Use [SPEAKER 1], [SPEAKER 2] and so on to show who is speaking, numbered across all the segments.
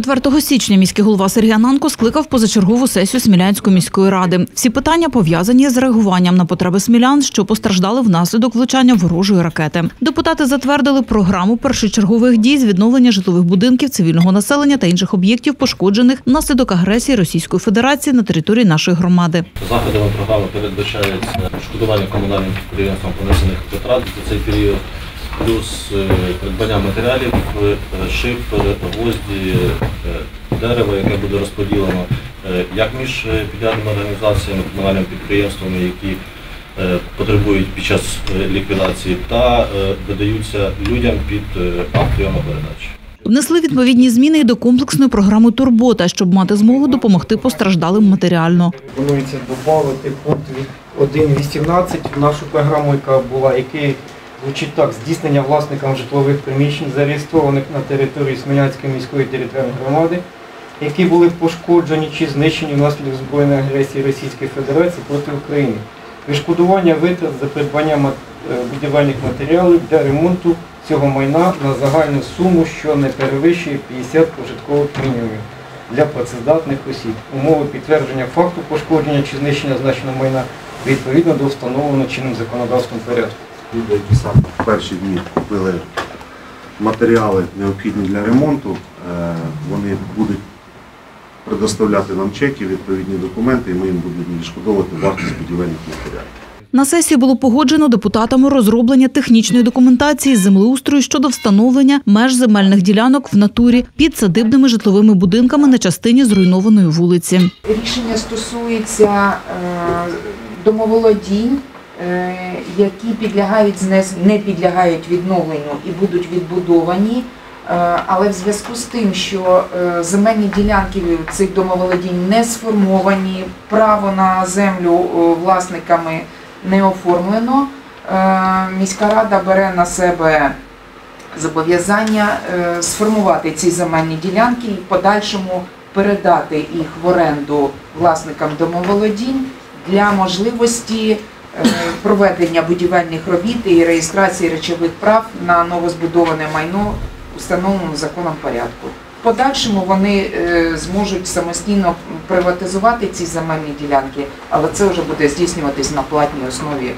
[SPEAKER 1] 4 січня міський голова Сергій Ананко скликав позачергову сесію Смілянської міської ради. Всі питання пов'язані з реагуванням на потреби смілян, що постраждали внаслідок влучання ворожої ракети. Депутати затвердили програму першочергових дій з відновлення житлових будинків, цивільного населення та інших об'єктів, пошкоджених внаслідок агресії Російської Федерації на території нашої громади.
[SPEAKER 2] Заходами програми передбачається відшкодування комунальним підприємствам понесених витрат за цей період, плюс е, придбання матеріалів, е, гвозді, е, дерева, яке буде розподілено як між підрядними організаціями, комунальними підприємствами, які потребують під час ліквідації, та видаються людям під акт прийому-передачі.
[SPEAKER 1] Внесли відповідні зміни і до комплексної програми Турбота, щоб мати змогу допомогти постраждалим матеріально.
[SPEAKER 3] Пропонується додати пункт 1.18 в нашу програму, яка була, який звучить так, здійснення власникам житлових приміщень, зареєстрованих на території Смілянської міської територіальної громади, які були пошкоджені чи знищені внаслідок збройної агресії Російської Федерації проти України. Відшкодування витрат за придбання е, будівельних матеріалів для ремонту цього майна на загальну суму, що не перевищує 50 прожиткових мінімумів для працездатних осіб. Умови підтвердження факту пошкодження чи знищення значеного майна відповідно до встановленого чинним законодавством порядку.
[SPEAKER 4] Люди, які саме в перші дні купили матеріали необхідні для ремонту, е, вони будуть предоставляти нам чеки, відповідні документи, і ми їм будемо відшкодовувати вартість будівельних матеріалів.
[SPEAKER 1] На сесії було погоджено депутатами розроблення технічної документації землеустрою щодо встановлення меж земельних ділянок в натурі під садибними житловими будинками на частині зруйнованої вулиці.
[SPEAKER 5] Рішення стосується е, домоволодінь, які підлягають не підлягають відновленню і будуть відбудовані. Е, Але в зв'язку з тим, що е, земельні ділянки цих домоволодінь не сформовані, право на землю е, власниками не оформлено, е, міська рада бере на себе зобов'язання е, сформувати ці земельні ділянки і в подальшому передати їх в оренду власникам домоволодінь для можливості е, проведення будівельних робіт і реєстрації речових прав на новозбудоване майно у встановленому законом порядку. В подальшому вони е, зможуть самостійно приватизувати ці земельні ділянки, але це вже буде здійснюватись на платній основі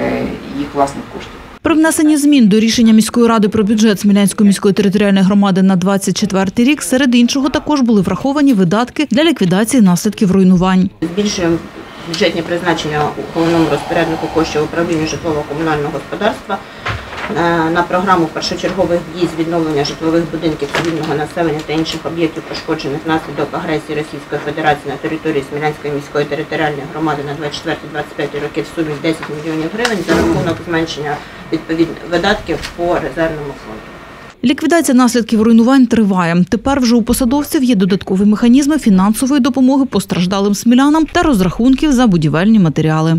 [SPEAKER 5] е, їх власних коштів.
[SPEAKER 1] При внесенні змін до рішення міської ради про бюджет Смілянської міської територіальної громади на 24 рік, серед іншого також були враховані видатки для ліквідації наслідків руйнувань.
[SPEAKER 6] Збільшуємо бюджетні призначення у головному розпоряднику коштів управління житлово-комунального господарства е, на програму першочергових дій з відновлення житлових будинків цивільного населення та інших об'єктів, пошкоджених внаслідок агресії Російської Федерації на території Смілянської міської територіальної громади на 24-25 роки в сумі 10 мільйонів гривень за рахунок зменшення відповідних видатків по резервному фонду.
[SPEAKER 1] Ліквідація наслідків руйнувань триває. Тепер вже у посадовців є додаткові механізми фінансової допомоги постраждалим смілянам та розрахунків за будівельні матеріали.